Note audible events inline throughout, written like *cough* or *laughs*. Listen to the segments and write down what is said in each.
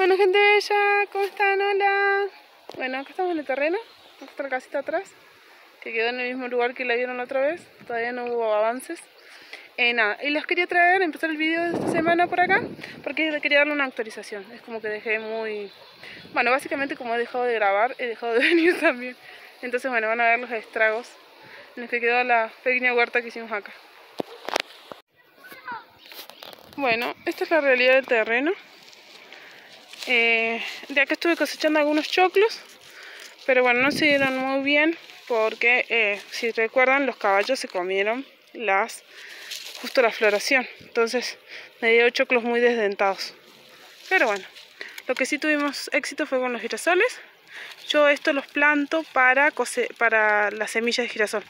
Bueno, gente bella, ¿cómo están? Hola. Bueno, acá estamos en el terreno. Acá está la casita atrás, que quedó en el mismo lugar que la vieron la otra vez. Todavía no hubo avances. Eh, nada, y les quería traer, empezar el video de esta semana por acá, porque quería darle una actualización. Es como que dejé muy... Bueno, básicamente como he dejado de grabar, he dejado de *laughs* venir también. Entonces, bueno, van a ver los estragos en los que quedó la pequeña huerta que hicimos acá. Bueno, esta es la realidad del terreno. Eh, de acá estuve cosechando algunos choclos, pero bueno, no se dieron muy bien porque, eh, si recuerdan, los caballos se comieron las justo la floración. Entonces me dio choclos muy desdentados. Pero bueno, lo que sí tuvimos éxito fue con los girasoles. Yo esto los planto para, para las semillas de girasol.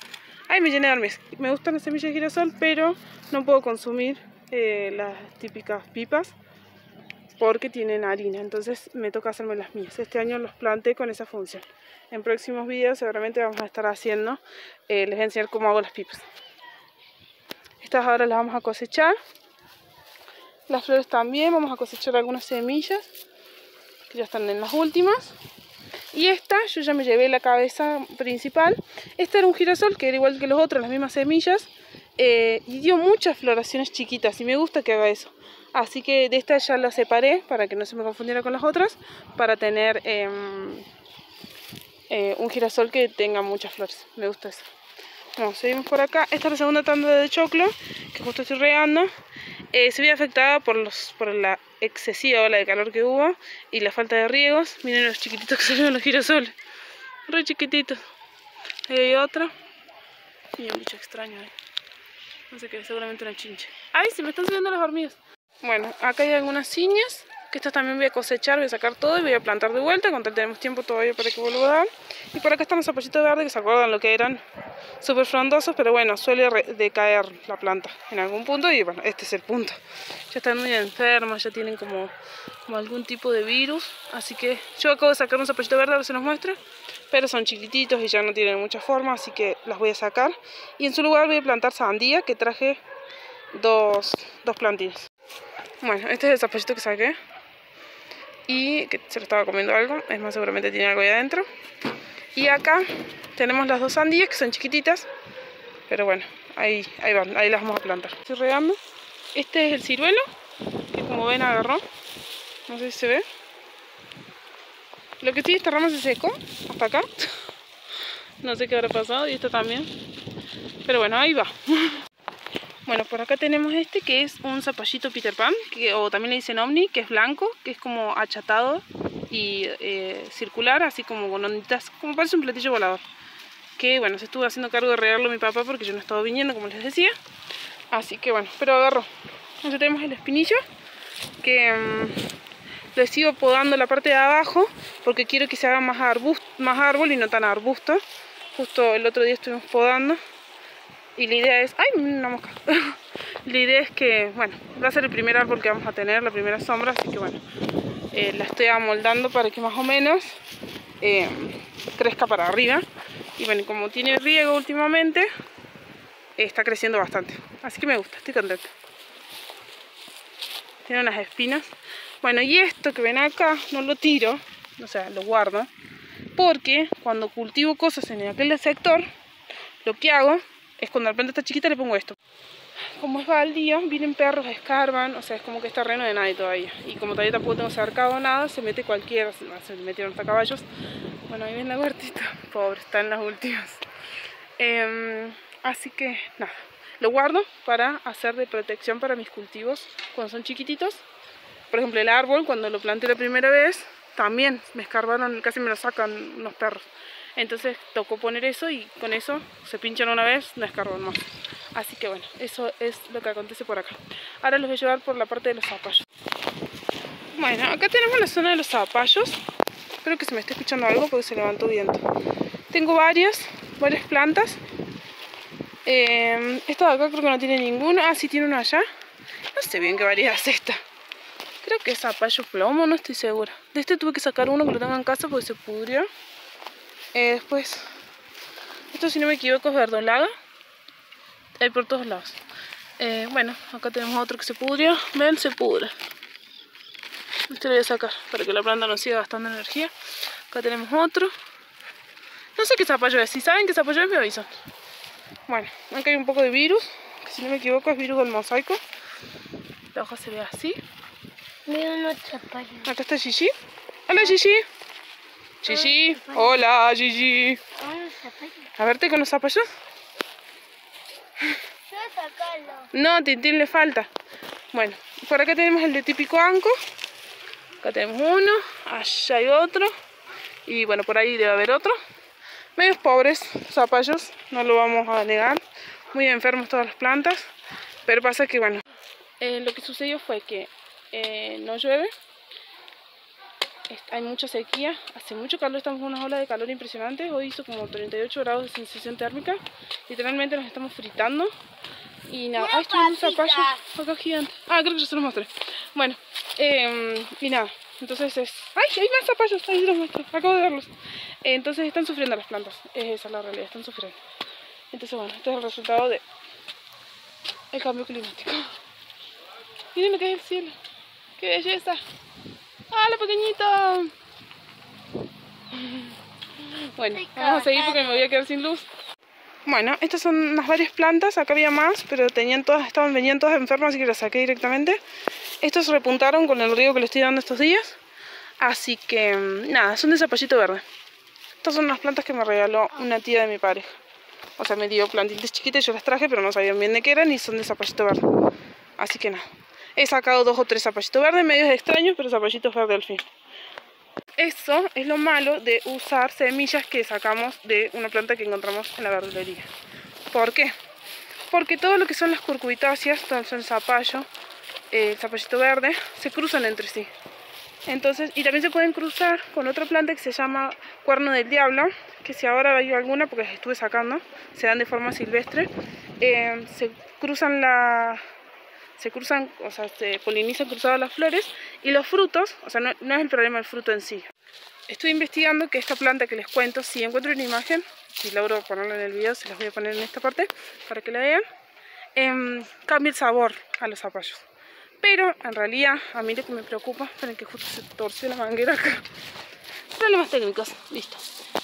Ay, me llené de hormigas. Me gustan las semillas de girasol, pero no puedo consumir eh, las típicas pipas porque tienen harina, entonces me toca hacerme las mías. Este año los planté con esa función. En próximos videos seguramente vamos a estar haciendo, eh, les voy a enseñar cómo hago las pipas. Estas ahora las vamos a cosechar. Las flores también, vamos a cosechar algunas semillas, que ya están en las últimas. Y esta, yo ya me llevé la cabeza principal. Este era un girasol, que era igual que los otros, las mismas semillas. Eh, y dio muchas floraciones chiquitas y me gusta que haga eso. Así que de esta ya la separé para que no se me confundiera con las otras, para tener em, eh, un girasol que tenga muchas flores. Me gusta eso. Bueno, seguimos por acá. Esta es la segunda tanda de choclo que justo estoy regando. Eh, se ve afectada por, los, por la excesiva ola de calor que hubo y la falta de riegos. Miren los chiquititos que *laughs* salieron los girasoles. Re chiquititos. Ahí hay otra. Y un bicho extraño ahí. No sé qué, seguramente una chincha. ¡Ay, se me están subiendo las hormigas! Bueno, acá hay algunas ciñas, que estas también voy a cosechar, voy a sacar todo y voy a plantar de vuelta, con tenemos tiempo todavía para que vuelva a dar. Y por acá están los zapallitos verdes que se acuerdan lo que eran súper frondosos, pero bueno, suele decaer la planta en algún punto y bueno, este es el punto. Ya están muy enfermas, ya tienen como, algún tipo de virus, así que yo acabo de sacar un zapallito verde, a ver si nos muestra pero son chiquititos y ya no tienen mucha forma, así que las voy a sacar. Y en su lugar voy a plantar sandía, que traje dos, dos plantines. Bueno, este es el zapallito que saqué. Y que se lo estaba comiendo algo, es más, seguramente tiene algo ahí adentro. Y acá tenemos las dos sandías, que son chiquititas. Pero bueno, ahí, ahí van, ahí las vamos a plantar. Estoy regando. Este es el ciruelo, que como ven agarró. No sé si se ve. Lo que sí, esta rama se secó hasta acá. *laughs* No sé qué habrá pasado y esta también. Pero bueno, ahí va. *laughs* Bueno, por acá tenemos este que es un zapallito Peter Pan, que, o también le dicen Omni, que es blanco, que es como achatado y eh, circular, así como con onditas, como parece un platillo volador. Que bueno, se estuvo haciendo cargo de regarlo mi papá porque yo no estaba viniendo, como les decía. Así que bueno, pero agarró. Entonces tenemos el espinillo, que mm, le sigo podando la parte de abajo porque quiero que se haga más, arbusto, más árbol y no tan arbusto. Justo el otro día estuvimos podando y la idea es... ¡Ay, una mosca! *laughs* la idea es que, bueno, va a ser el primer árbol que vamos a tener, la primera sombra, así que bueno, eh, la estoy amoldando para que más o menos eh, crezca para arriba. Y bueno, como tiene riego últimamente, está creciendo bastante. Así que me gusta, estoy contenta. Tiene unas espinas. Bueno, y esto que ven acá, no lo tiro, o sea, lo guardo, porque cuando cultivo cosas en aquel sector, lo que hago es cuando la planta está chiquita le pongo esto. Como es baldío, vienen perros, escarban, o sea, es como que es terreno de nadie todavía. Y como todavía tampoco tengo cercado nada, se mete cualquiera, se metieron hasta caballos. Bueno, ahí ven la huertita, pobre, está en las últimas. Em, así que, nada, lo guardo para hacer de protección para mis cultivos cuando son chiquititos. Por ejemplo, el árbol, cuando lo planté la primera vez, también me escarbaron, casi me lo sacan unos perros. Entonces tocó poner eso y con eso se pinchan una vez, no escarban más. Así que bueno, eso es lo que acontece por acá. Ahora los voy a llevar por la parte de los zapallos. Bueno, acá tenemos la zona de los zapallos. Espero que se me esté escuchando algo porque se levantó viento. Tengo varias, varias plantas. Eh, esta de acá creo que no tiene ninguna. Ah, sí tiene una allá. No sé bien qué variedad es esta. Creo que es zapallo plomo, no estoy segura. De este tuve que sacar uno que lo tengo en casa porque se pudrió. Eh, después, esto si no me equivoco es verdolaga. Hay por todos lados. Eh, bueno, acá tenemos otro que se pudrió. Ven, se pudre. Este lo voy a sacar para que la planta no siga gastando energía. Acá tenemos otro. No sé qué zapallo es. Si saben qué zapallo es, me avisan. Bueno, acá hay un poco de virus. Que si no me equivoco es virus del mosaico. La hoja se ve así. Mira unos zapallos. Acá está Gigi. Hola Gigi. Gigi. Hola Gigi. A verte con los zapallos. No, Tintín le falta. Bueno, por acá tenemos el de típico anco. Acá tenemos uno, allá hay otro. Y bueno, por ahí debe haber otro. Medios pobres, zapallos, no lo vamos a negar. Muy enfermos todas las plantas. Pero pasa que bueno, eh, lo que sucedió fue que eh, no llueve. Hay mucha sequía, hace mucho calor, estamos en una ola de calor impresionante. Hoy hizo como 38 grados de sensación térmica. Literalmente nos estamos fritando. Y nada, Una ah, esto es un zapallo acá gigante. Ah, creo que ya se los mostré. Bueno, em, y nada, entonces es... ¡Ay, hay más zapallos! Ahí se los mostré, acabo de verlos. Eh, entonces están sufriendo las plantas, es esa la realidad, están sufriendo. Entonces bueno, este es el resultado de el cambio climático. Miren lo que es el cielo. ¡Qué belleza! ¡Hola, pequeñito! Bueno, vamos a seguir porque me voy a quedar sin luz. Bueno, estas son unas varias plantas, acá había más, pero tenían todas, estaban, venían todas enfermas, así que las saqué directamente. Estos repuntaron con el riego que le estoy dando estos días. Así que, mm, nada, son de zapallito verde. Estas son unas plantas que me regaló una tía de mi pareja. O sea, me dio plantitas chiquitas, yo las traje, pero no sabían bien de qué eran y son de zapallito verde. Así que nada. He sacado dos o tres zapallitos verdes, medios extraños, pero zapallitos verdes al fin. Eso es lo malo de usar semillas que sacamos de una planta que encontramos en la verdulería. ¿Por qué? Porque todo lo que son las curcubitáceas, son el zapallo, eh, el zapallito verde, se cruzan entre sí. Entonces, y también se pueden cruzar con otra planta que se llama cuerno del diablo, que si ahora hay alguna, porque las estuve sacando, se dan de forma silvestre, eh, se cruzan la, se cruzan, o sea, se polinizan cruzadas las flores y los frutos, o sea, no, es el problema el fruto en sí. Estoy investigando que esta planta que les cuento, si encuentro una imagen, si logro ponerla en el video, se las voy a poner en esta parte para que la vean, em, cambia el sabor a los zapallos. Pero en realidad, a mí lo que me preocupa, esperen que justo se torció la manguera acá. Problemas técnicos, listo.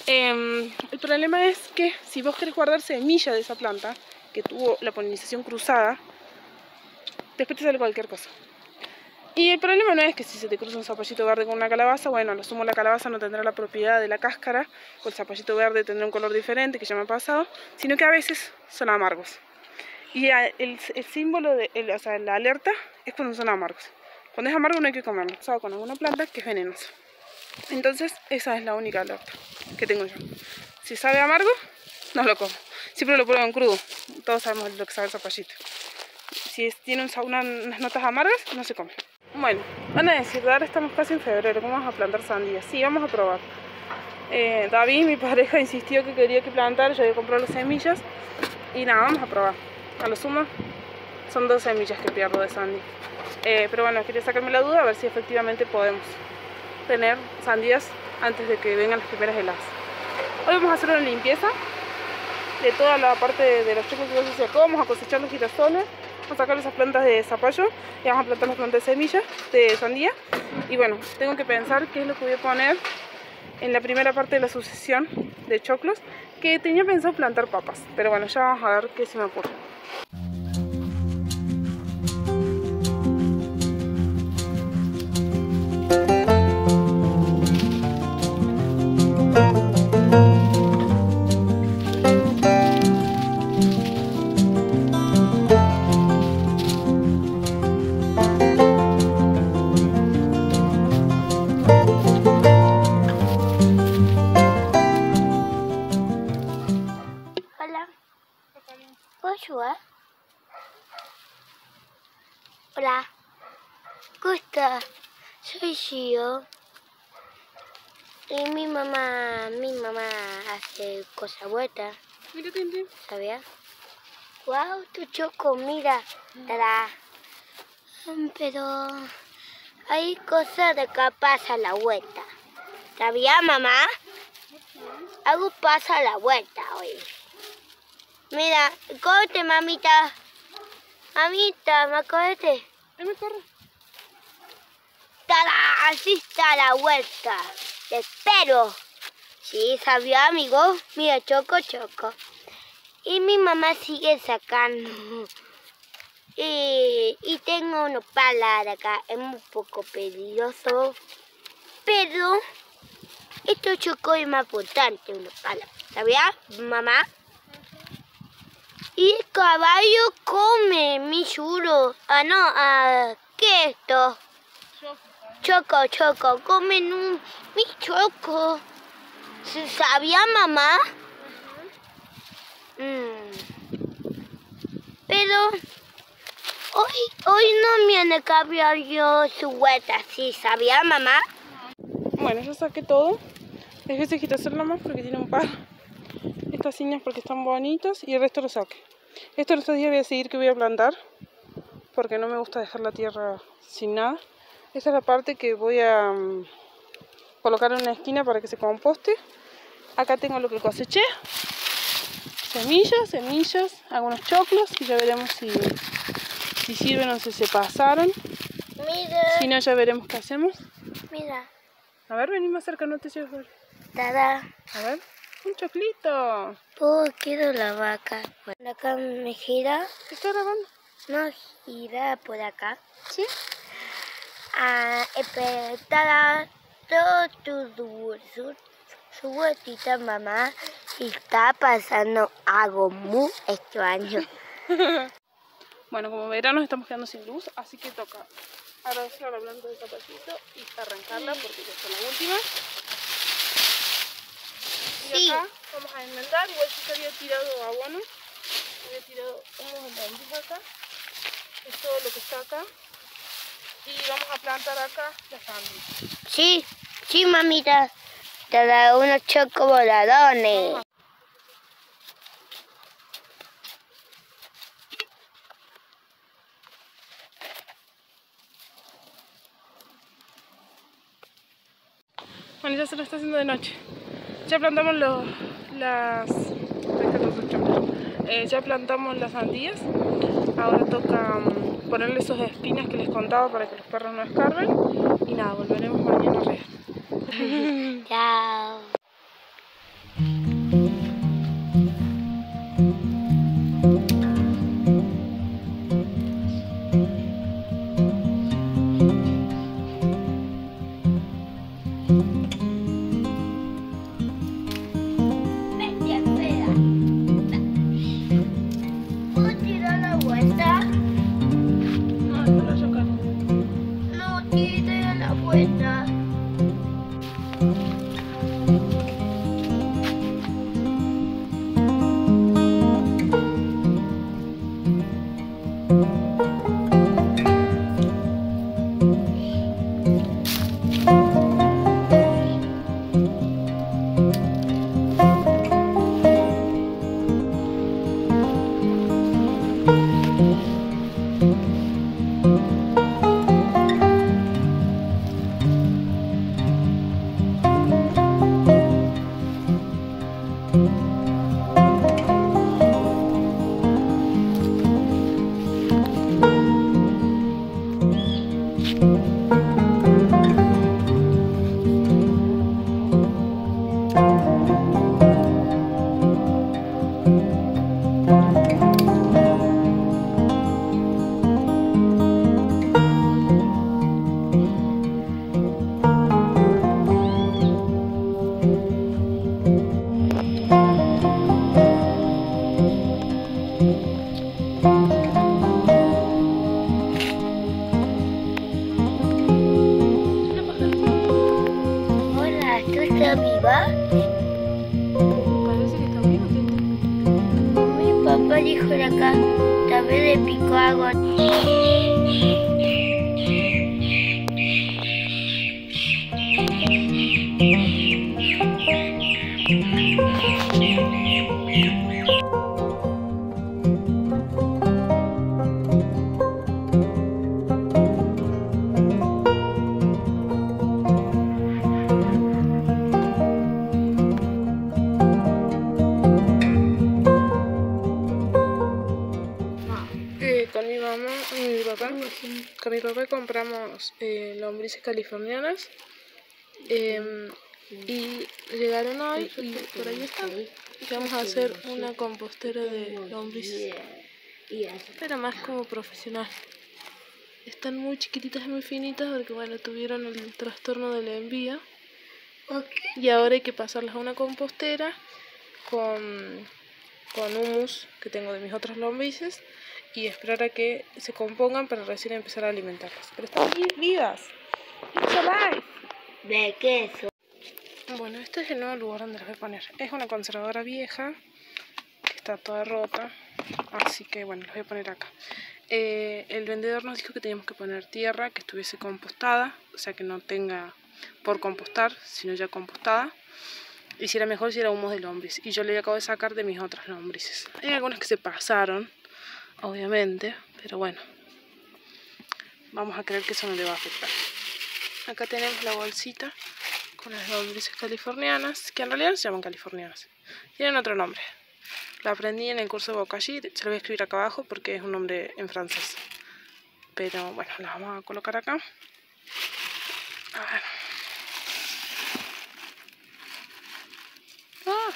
Em, el problema es que si vos querés guardar semilla de esa planta, que tuvo la polinización cruzada, después te sale cualquier cosa. Y el problema no es que si se te cruza un zapallito verde con una calabaza, bueno, lo sumo la calabaza no tendrá la propiedad de la cáscara, o el zapallito verde tendrá un color diferente, que ya me ha pasado, sino que a veces son amargos. Y el, símbolo, de, o sea, la alerta es cuando son amargos. Cuando es amargo no hay que comerlo, o con alguna planta que es venenosa. Entonces, esa es la única alerta que tengo yo. Si sabe amargo, no lo como. Siempre lo pruebo en crudo. Todos sabemos lo que sabe el zapallito. Si tiene unas notas amargas, no se come. Bueno, van a decir, ahora estamos casi en febrero, ¿cómo vamos a plantar sandías? Sí, vamos a probar. Eh, David, mi *laughs* pareja, insistió que quería que plantara, yo había comprado las semillas. Y nada, vamos a probar. A lo sumo, son dos semillas que pierdo de sandy. Eh, pero bueno, quería sacarme la duda a ver si efectivamente podemos tener sandías antes de que vengan las primeras heladas. Hoy vamos a hacer una limpieza de toda la parte de, los chocos que se sacó. Vamos a cosechar los girasoles, a sacar esas plantas de zapallo y vamos a plantar las plantas de semillas de sandía. Y bueno, tengo que pensar qué es lo que voy a poner en la primera parte de la sucesión de choclos, que tenía pensado plantar papas. Pero bueno, ya vamos a ver qué se me ocurre. Gio. Y mi mamá, mi mamá hace cosas buenas, Mira. ¿sabías? Wow, tu choco, mira. Pero hay cosas de acá pasa la vuelta. ¿Sabía, mamá? Algo pasa a la vuelta hoy. Mira, corte, mamita. Mamita, me. Ahí me corre. ¡Tada! Así está la vuelta. Te espero. Sí, sabía, amigo. Mira, choco, choco. Y mi mamá sigue sacando. *laughs* Y, tengo una pala de acá. Es un poco peligroso. Pero esto choco es más importante, una pala. ¿Sabía, mamá? Y el caballo come, mi juro. Ah, no, ah, ¿qué es esto? Choco, choco, comen un... Mi choco. ¿Se ¿Sabía, mamá? Mm. Pero hoy, hoy no me han cambiado yo su vuelta, ¿sí? ¿Sabía, mamá? Bueno, ya saqué todo. Dejé quitar hacerlo más porque tiene un par. Estas ciñas porque están bonitas y el resto lo saqué. Esto estos días voy a seguir que voy a plantar porque no me gusta dejar la tierra sin nada. Esta es la parte que voy a mm, colocar en una esquina para que se composte. Acá tengo lo que coseché. Semillas, semillas, algunos choclos y ya veremos si, si sirven o si se pasaron. Mira. Si no, ya veremos qué hacemos. Mira. A ver, vení más cerca, no te llevo. Tada. A ver, un choclito. Oh, quiero la vaca. Por acá me gira. ¿Qué está grabando? No, gira por acá. ¿Sí? Ah, tada. Todo tu su, su vueltita, mamá. Y está pasando algo muy extraño. *laughs* bueno, como verán, nos estamos quedando sin luz, así que toca agradecer la planta de zapatito y arrancarla porque ya está la última. Y acá vamos a enmendar, igual que se había tirado abono, había tirado unos enmendios acá, es todo lo que está acá. Y vamos a plantar acá las sandías. Sí, sí mamita, te da unos chocoboladones. Bueno, ya se lo está haciendo de noche. Ya plantamos los, las... Eh, ya plantamos las sandías. Ahora toca um, ponerle esos espinas que les contaba para que los perros no escarben. Y nada, volveremos mañana a. *laughs* Chao. mamá y mi con mi papá compramos eh, lombrices californianas eh, y llegaron hoy y por ahí están. Vamos a hacer una compostera de lombrices, pero más como profesional. Están muy chiquititas y muy finitas porque bueno, tuvieron el trastorno del envío. Y ahora hay que pasarlas a una compostera con, con humus que tengo de mis otras lombrices y esperar a que se compongan para recién empezar a alimentarlas. Pero están vivas. De queso. Bueno, este es el nuevo lugar donde las voy a poner. Es una conservadora vieja que está toda rota. Así que bueno, las voy a poner acá. Eh, el vendedor nos dijo que teníamos que poner tierra que estuviese compostada, o sea que no tenga por compostar, sino ya compostada. Y si era mejor si era humus de lombriz. Y yo le acabo de sacar de mis otras lombrices. Hay algunas que se pasaron, obviamente, pero bueno. Vamos a creer que eso no le va a afectar. Acá tenemos la bolsita con las lombrices californianas, que en realidad se llaman californianas. Tienen otro nombre. La aprendí en el curso de Bocashi, se lo voy a escribir acá abajo porque es un nombre en francés. Pero bueno, la vamos a colocar acá. A ver. Ah.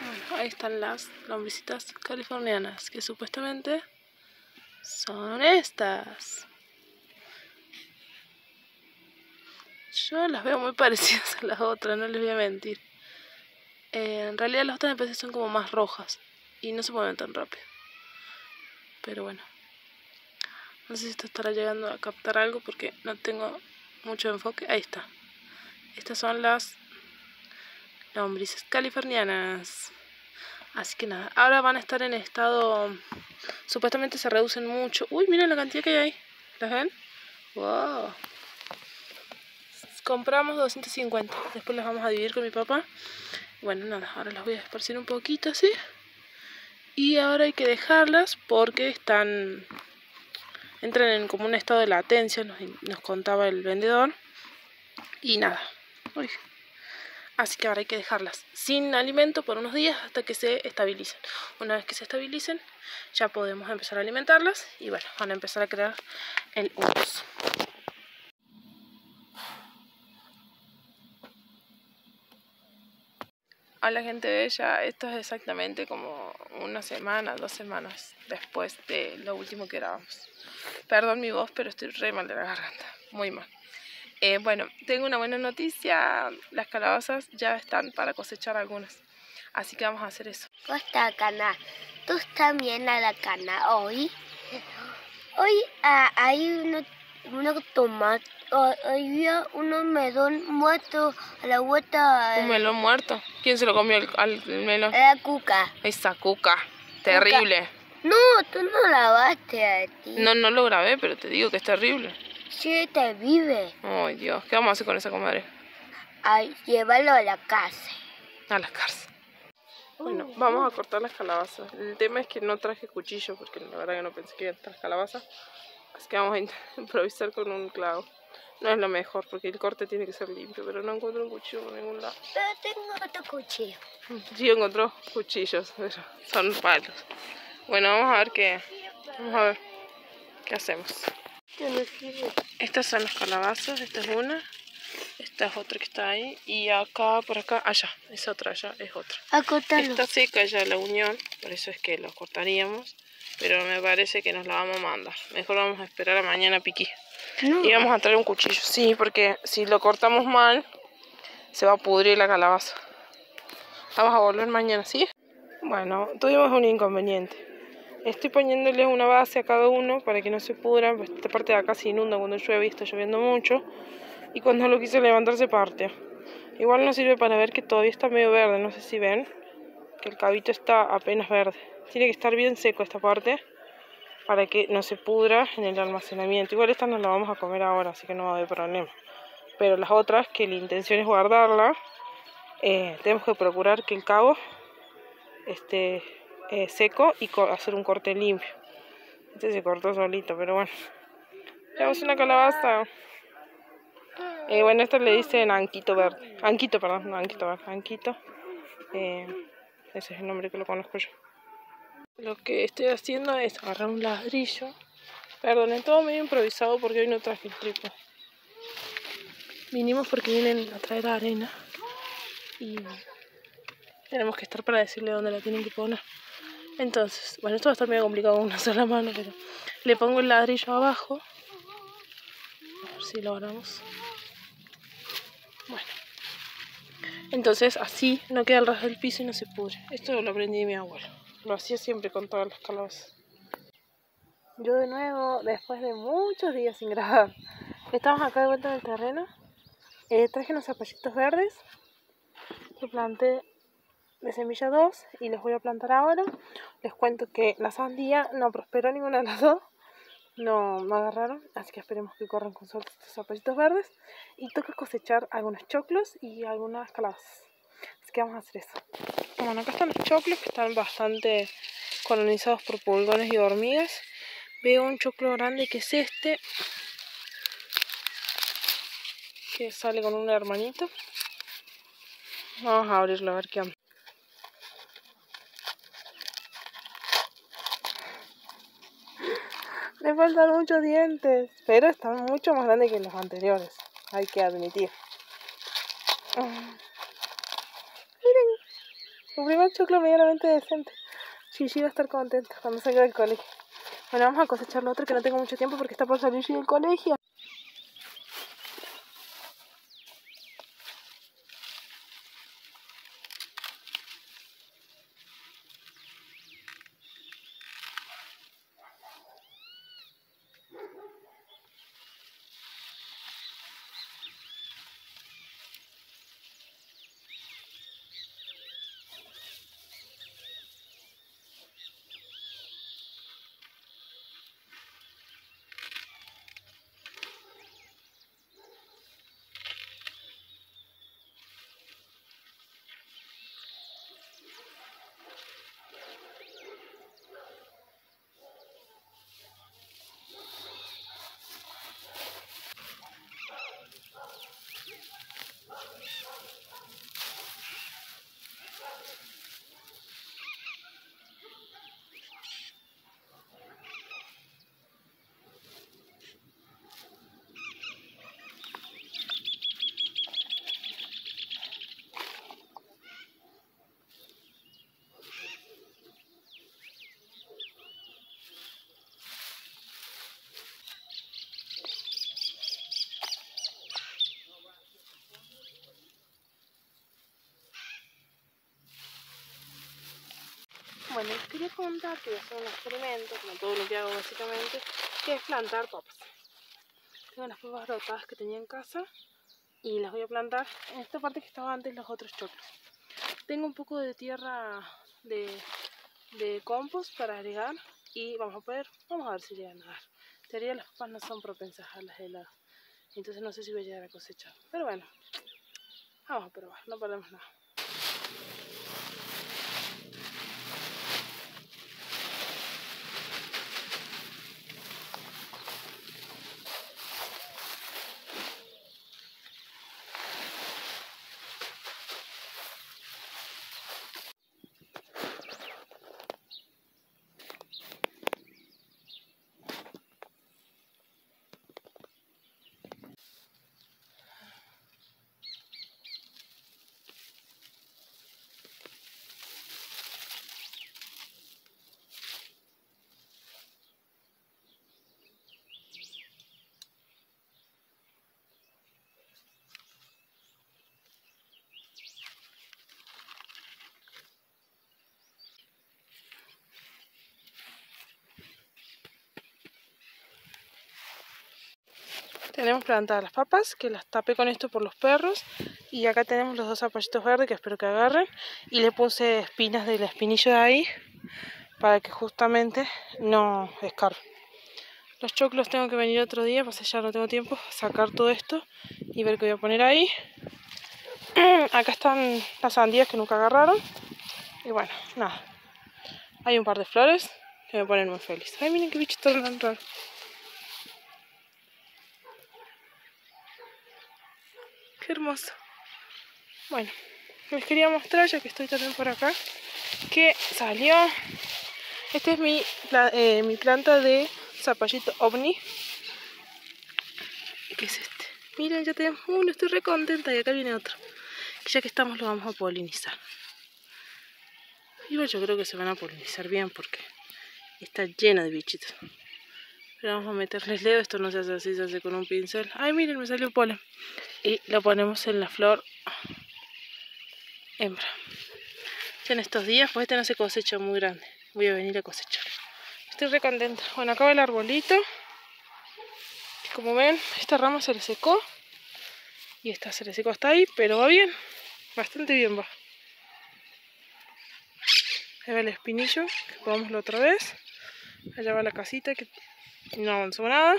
Bueno, ahí están las lombricitas californianas que supuestamente son estas. Yo las veo muy *laughs* parecidas a las otras, no les voy a mentir. Eh, en realidad las otras me son como más rojas y no se mueven tan rápido. Pero bueno. No sé si esto estará llegando a captar algo porque no tengo mucho enfoque. Ahí está. Estas son las lombrices californianas. Así que nada, ahora van a estar en estado... Supuestamente se reducen mucho. Uy, miren la cantidad que hay ahí. ¿Las ven? ¡Wow! Compramos 250. Después las vamos a dividir con mi papá. Bueno, nada, ahora las voy a esparcir un poquito así. Y ahora hay que dejarlas porque están... Entran en como un estado de latencia, nos, nos contaba el vendedor. Y nada. Uy, Así que ahora hay que dejarlas sin alimento por unos días hasta que se estabilicen. Una vez que se estabilicen, ya podemos empezar a alimentarlas y bueno, van a empezar a crear el humus. Hola gente bella, esto es exactamente como una semana, dos semanas después de lo último que grabamos. Perdón mi voz, pero estoy re mal de la garganta, muy mal. Eh, bueno, tengo una buena noticia, las calabazas ya están para cosechar algunas, así que vamos a hacer eso. Costa cana, tú también a la cana hoy. Hoy ah, hay uno, uno tomate, oh, había uno melón muerto a la vuelta. Un melón muerto. ¿Quién se lo comió el, al el melón? La cuca. Esa cuca, terrible. No, tú no lavaste a ti. No, no lo grabé, pero te digo que es terrible. Sí, te vive. Ay, Dios, ¿qué vamos a hacer con esa comadre? Ay, llévalo a la casa. A la cárcel. Bueno, vamos a cortar las calabazas. El tema es que no traje cuchillo porque la verdad que no pensé que iba a estar calabazas. Así que vamos a *laughs* improvisar con un clavo. No es lo mejor porque el corte tiene que ser limpio, pero no encuentro un cuchillo por ningún lado. Pero tengo otro cuchillo. Sí, encontró cuchillos, pero son palos. Bueno, vamos a ver qué. Vamos a ver qué hacemos. Estas son las calabazas, esta es una, esta es otra que está ahí, y acá, por acá, allá, es otra, allá es otra. Acótalo. Está seca ya la unión, por eso es que lo cortaríamos, pero me parece que nos la vamos a mandar. Mejor vamos a esperar a mañana piqui. No. Y vamos a traer un cuchillo, sí, porque si lo cortamos mal, se va a pudrir la calabaza. Vamos a volver mañana, ¿sí? Bueno, tuvimos un inconveniente. Estoy poniéndoles una base a cada uno para que no se pudran, pues esta parte de acá se inunda cuando llueve y está lloviendo mucho. Y cuando lo quise levantar se parte. Igual no sirve para ver que todavía está medio verde, no sé si ven, que el cabito está apenas verde. Tiene que estar bien seco esta parte para que no se pudra en el almacenamiento. Igual esta nos la vamos a comer ahora, así que no va a haber problema. Pero las otras, que la intención es guardarla, eh, tenemos que procurar que el cabo esté eh, seco y hacer un corte limpio. Este se cortó solito, pero bueno. Tenemos una calabaza. Eh, bueno, esto le dicen anquito verde. Anquito, perdón, no anquito verde, anquito. Eh, ese es el nombre que lo conozco yo. Lo que estoy haciendo es agarrar un ladrillo. Perdón, es todo medio improvisado porque hoy no traje el trípode. Vinimos porque vienen a traer arena. Y tenemos que estar para decirle dónde la tienen que poner. Entonces, bueno, esto va a estar medio complicado con una sola mano, pero le pongo el ladrillo abajo. A ver si logramos. Bueno. Entonces, así no queda el ras del piso y no se pudre. Esto lo aprendí de mi abuelo. Lo hacía siempre con todas las calabazas. Yo de nuevo, después de muchos días sin grabar, estamos acá de vuelta en el terreno. Eh, traje unos zapallitos verdes que planté de semilla 2 y les voy a plantar ahora. Les cuento que la sandía no prosperó ninguna de las dos, no, no agarraron, así que esperemos que corran con suerte estos zapallitos verdes. Y toca cosechar algunos choclos y algunas calabazas. Así que vamos a hacer eso. Bueno, acá están los choclos que están bastante colonizados por pulgones y hormigas. Veo un choclo grande que es este, que sale con un hermanito. Vamos a abrirlo a ver qué onda. Faltan muchos dientes, pero están mucho más grandes que los anteriores, hay que admitir. Miren, un primer choclo medianamente decente. Gigi va a estar contenta cuando salga del colegio. Bueno, vamos a cosechar lo otro que no tengo mucho tiempo porque está por salir del colegio. Bueno, les quería contar que voy a hacer un experimento, como todo lo que hago básicamente, que es plantar papas. Tengo las papas rotadas que tenía en casa y las voy a plantar en esta parte que estaba antes los otros choclos. Tengo un poco de tierra de, de compost para agregar y vamos a poder, vamos a ver si llegan a dar. En teoría las papas no son propensas a las heladas, entonces no sé si voy a llegar a cosechar. Pero bueno, vamos a probar, no perdemos nada. Tenemos plantadas las papas, que las tapé con esto por los perros. Y acá tenemos los dos zapallitos verdes que espero que agarren. Y le puse espinas del espinillo de ahí para que justamente no escarben. Los choclos tengo que venir otro día, pues ya no tengo tiempo, sacar todo esto y ver qué voy a poner ahí. *clears throat* Acá están las sandías que nunca agarraron. Y bueno, nada. Hay un par de flores que me ponen muy feliz. Ay, miren qué bichito tan raro. Qué hermoso. Bueno, les quería mostrar, ya que estoy también por acá, que salió. Esta es mi, eh, mi planta de zapallito ovni. ¿Qué es este? Miren, ya tenemos uno, estoy re contenta y acá viene otro. Ya que estamos lo vamos a polinizar. Igual yo creo que se van a polinizar bien porque está lleno de bichitos. Pero vamos a meterles dedo, esto no se hace así, se hace con un pincel. Ay, miren, me salió polen. Y lo ponemos en la flor hembra. En estos días, pues este no se cosecha muy grande. Voy a venir a cosechar. Estoy re contenta. Bueno, acá va el arbolito. Como ven, esta rama se le secó. Y esta se le secó hasta ahí, pero va bien. Bastante bien va. Ahí va el espinillo, que otra vez. Allá va la casita que no avanzó nada.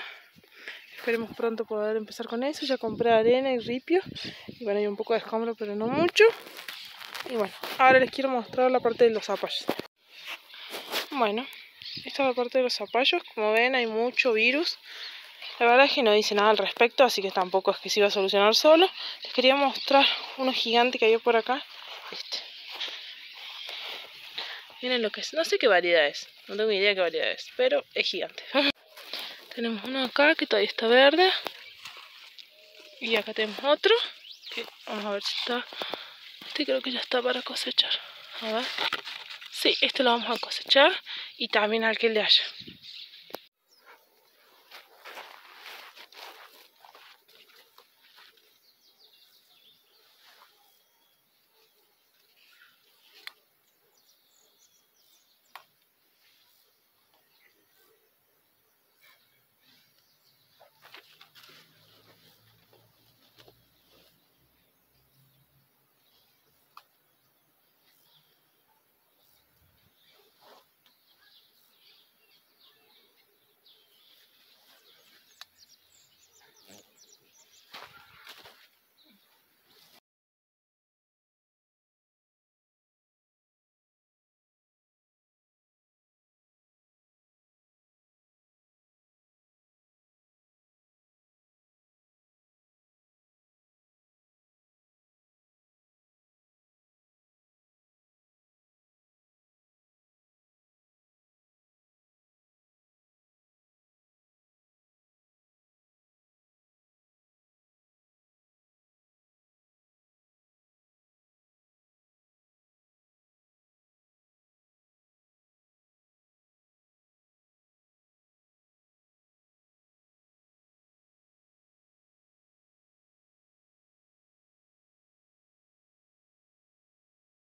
Esperemos pronto poder empezar con eso. Ya compré arena y ripio. Y bueno, hay un poco de escombro, pero no mucho. Y bueno, ahora les quiero mostrar la parte de los zapallos. Bueno, esta es la parte de los zapallos. Como ven, hay mucho virus. La verdad es que no dice nada al respecto, así que tampoco es que se iba a solucionar solo. Les quería mostrar uno gigante que había por acá. Este. Miren lo que es. No sé qué variedad es. No tengo idea qué variedad es. Pero es gigante. *laughs* tenemos uno acá que todavía está verde. Y acá tenemos otro. Que vamos a ver si está. Este creo que ya está para cosechar. A ver. Sí, este lo vamos a cosechar. Y también aquel de allá.